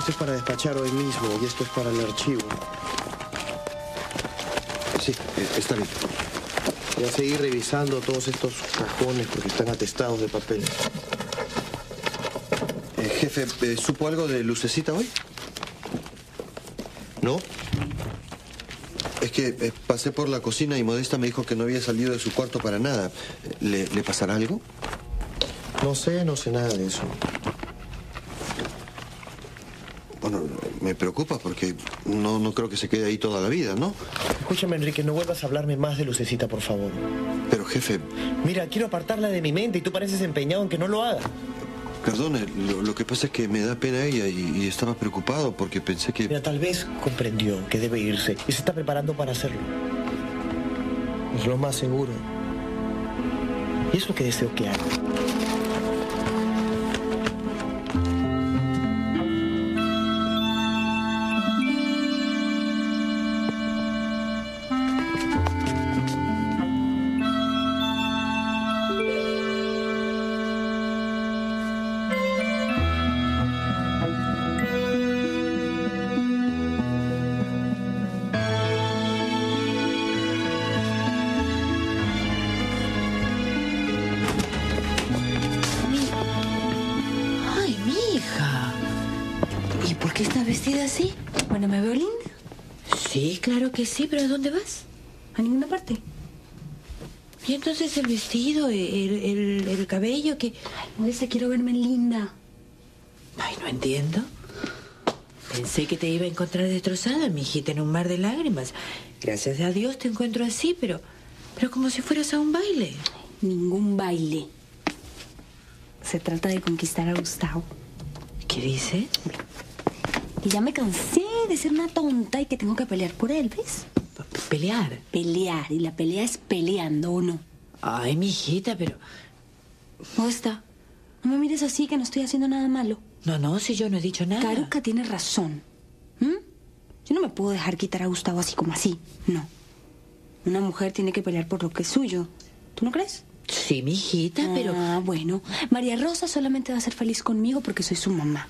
Esto es para despachar hoy mismo y esto es para el archivo. Sí, eh, está bien. Voy a seguir revisando todos estos cajones porque están atestados de papel. Eh, jefe, eh, ¿supo algo de Lucecita hoy? ¿No? Es que eh, pasé por la cocina y Modesta me dijo que no había salido de su cuarto para nada. ¿Le, le pasará algo? No sé, no sé nada de eso. Bueno, me preocupa porque no, no creo que se quede ahí toda la vida, ¿no? Escúchame, Enrique, no vuelvas a hablarme más de Lucecita, por favor. Pero, jefe, Mira, quiero apartarla de mi mente y tú pareces empeñado en que no lo haga. perdone, lo, lo que pasa es que me da pena ella y, y estaba preocupado porque pensé que... Mira, tal vez comprendió que debe irse y se está preparando para hacerlo. Es lo más seguro. Y es lo que deseo que haga. Vestida así? Bueno, ¿me veo linda? Sí, claro que sí, pero ¿a dónde vas? A ninguna parte. Y entonces el vestido, el, el- el cabello, que... Modesta, quiero verme linda. Ay, no entiendo. Pensé que te iba a encontrar destrozada, mi hijita, en un mar de lágrimas. Gracias a Dios te encuentro así, pero... Pero como si fueras a un baile. Ningún baile. Se trata de conquistar a Gustavo. ¿Qué dice? Y ya me cansé de ser una tonta y que tengo que pelear por él, ¿ves? Pelear. Pelear. Y la pelea es peleando, ¿o no? Ay, mi hijita, pero... Modesta, no me mires así que no estoy haciendo nada malo. No, no, si yo no he dicho nada. Caruca tiene razón. ¿Mm? Yo no me puedo dejar quitar a Gustavo así como así. No. Una mujer tiene que pelear por lo que es suyo. ¿Tú no crees? Sí, mi hijita, pero... Ah, bueno. María Rosa solamente va a ser feliz conmigo porque soy su mamá.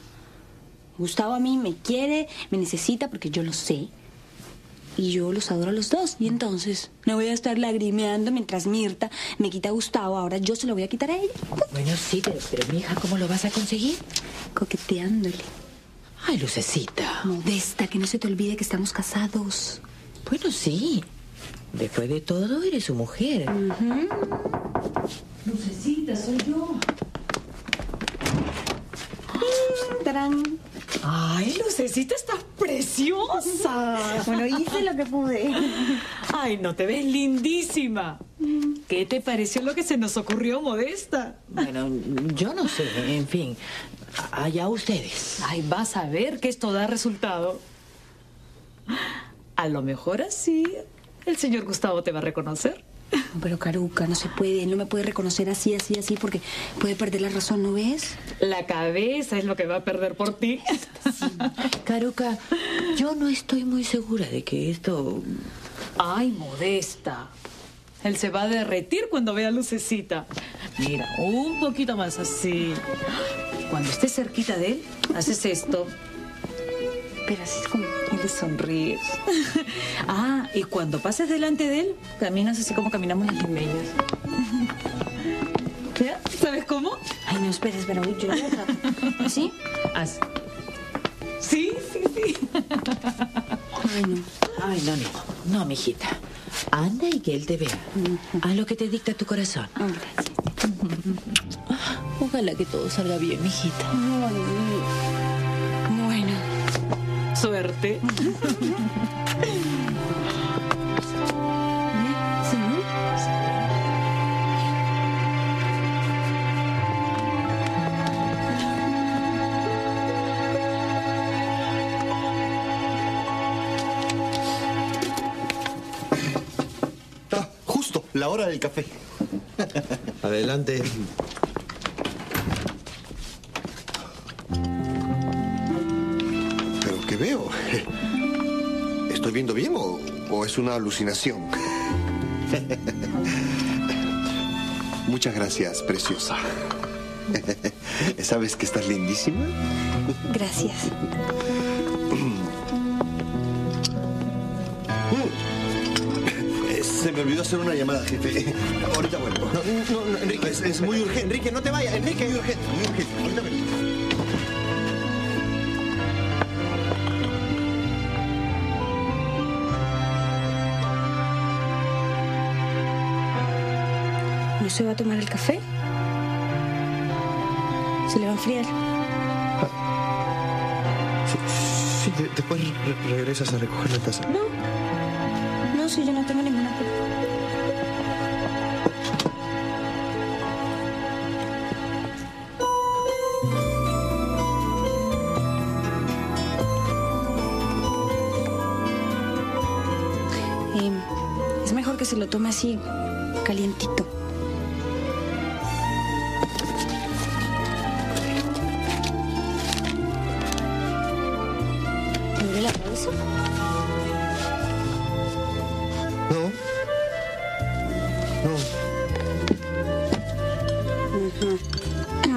Gustavo a mí me quiere, me necesita porque yo lo sé. Y yo los adoro a los dos. Y entonces no voy a estar lagrimeando mientras Mirta me quita a Gustavo. Ahora yo se lo voy a quitar a ella. Bueno, sí, pero, pero mi hija, ¿cómo lo vas a conseguir? Coqueteándole. Ay, Lucecita. Modesta, que no se te olvide que estamos casados. Bueno, sí. Después de todo, eres su mujer. Lucecita, soy yo. Tarán. Ay, Lucecita, estás preciosa. Bueno, hice lo que pude. Ay, no te ves lindísima. ¿Qué te pareció lo que se nos ocurrió, Modesta? Bueno, yo no sé, en fin. Allá ustedes. Ay, vas a ver que esto da resultado. A lo mejor así el señor Gustavo te va a reconocer. Pero Caruca, no se puede. Él no me puede reconocer así, así, así, porque puede perder la razón, ¿no ves? La cabeza es lo que va a perder por ti. Caruca, yo no estoy muy segura de que esto... Ay, Modesta. Él se va a derretir cuando vea Lucecita. Mira, un poquito más así. Cuando estés cerquita de él, haces esto. Pero así es como... Le sonríes. ah, y cuando pases delante de él, caminas así como caminamos las limeñas. ¿Ya? ¿Sabes cómo? Ay, no, espera, espera. Yo lo trato. ¿Sí? Haz. Sí, sí, sí. Ay, no. Ay, no, no. No, mijita. Anda y que él te vea. Haz lo que te dicta tu corazón. Oh, gracias. Ojalá que todo salga bien, mijita. Bueno. Suerte. Ah, justo, la hora del café. Adelante. ¿Estoy viendo bien o, o es una alucinación? Muchas gracias, preciosa. ¿Sabes que estás lindísima? Gracias. Se me olvidó hacer una llamada, jefe. Ahorita vuelvo. No, no, no, Enrique, Es- es muy urgente. Enrique, no te vayas, Enrique. Muy urgente, muy urgente. Ahorita vuelvo. ¿No se va a tomar el café? Se le va a enfriar. Sí, sí, de- después re- regresas a recoger la taza. No. No, si yo no tengo ninguna culpa. Eh, es mejor que se lo tome así, calientito.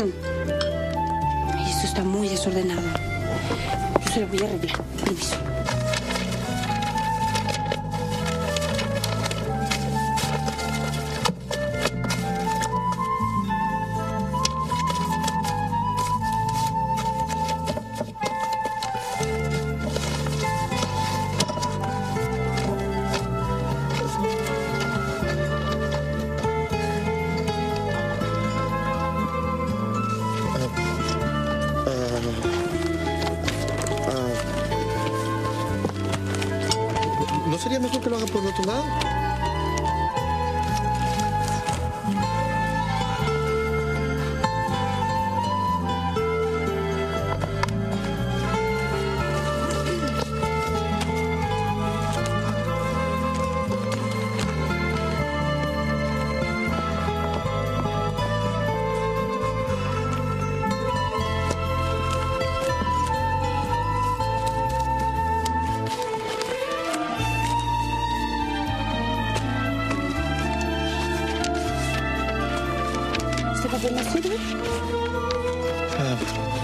Esto está muy desordenado. Yo se lo voy a arreglar. Permiso. Sería mejor que lo haga por el otro lado? Um.